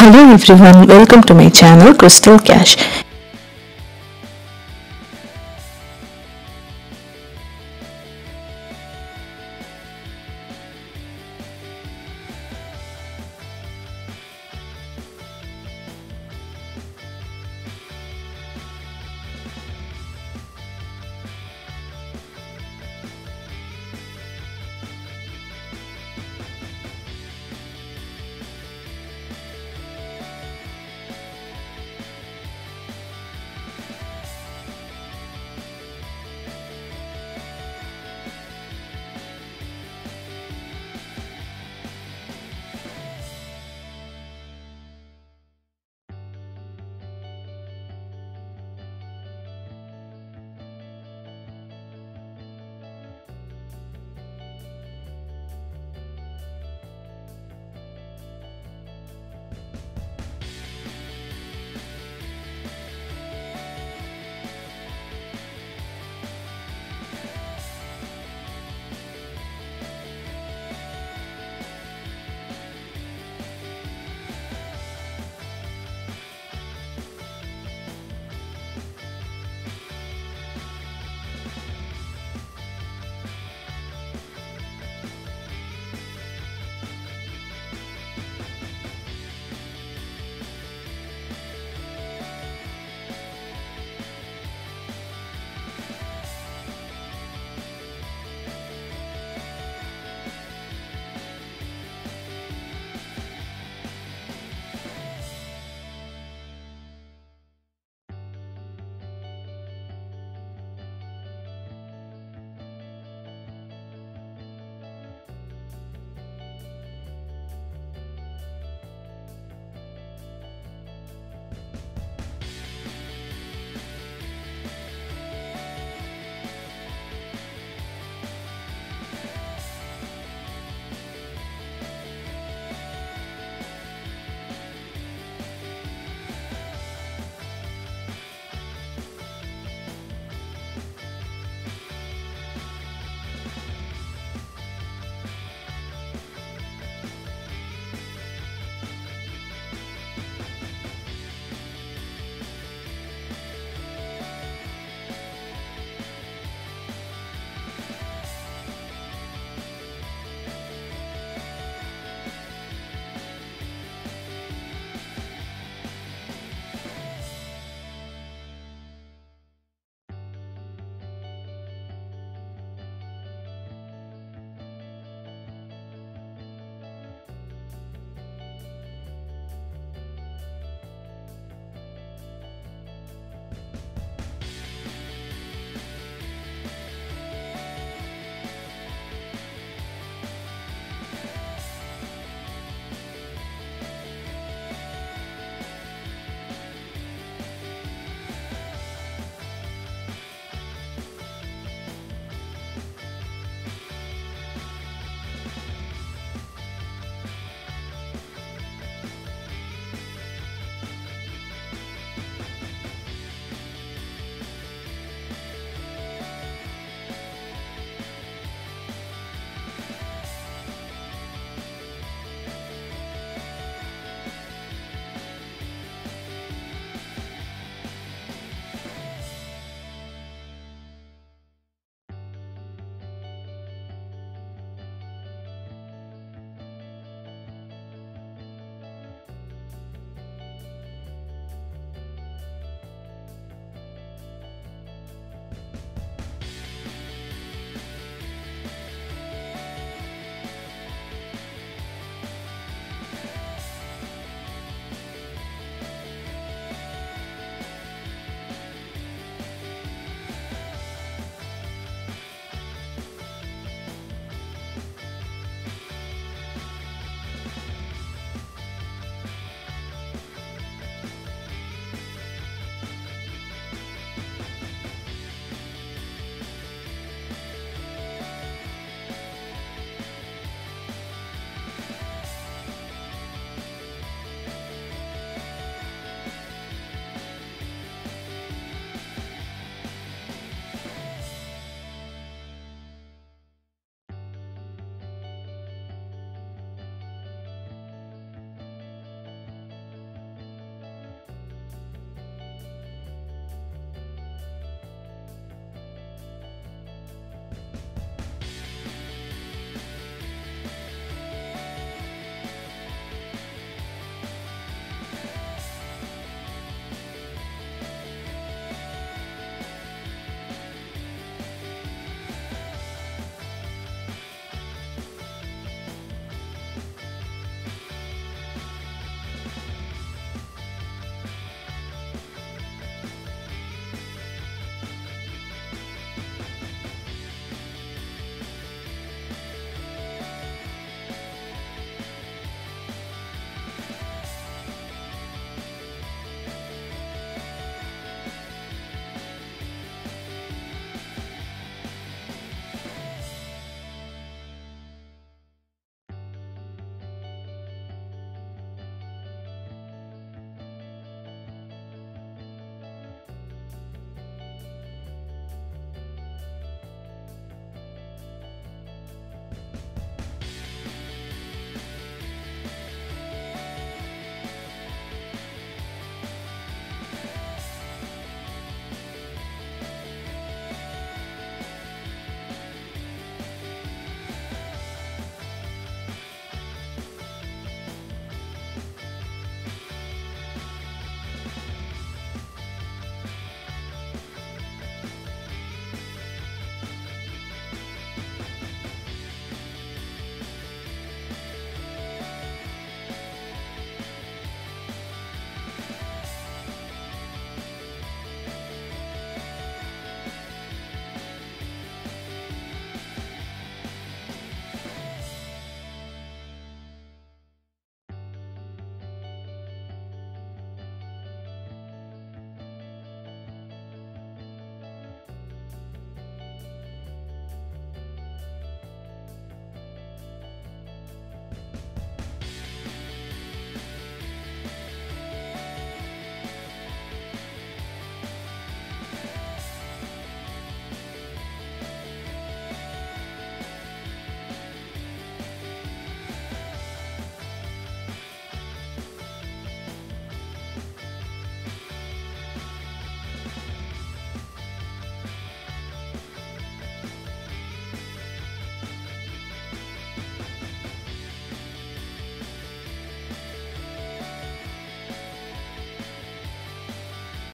Hello everyone, welcome to my channel Crystal Cash.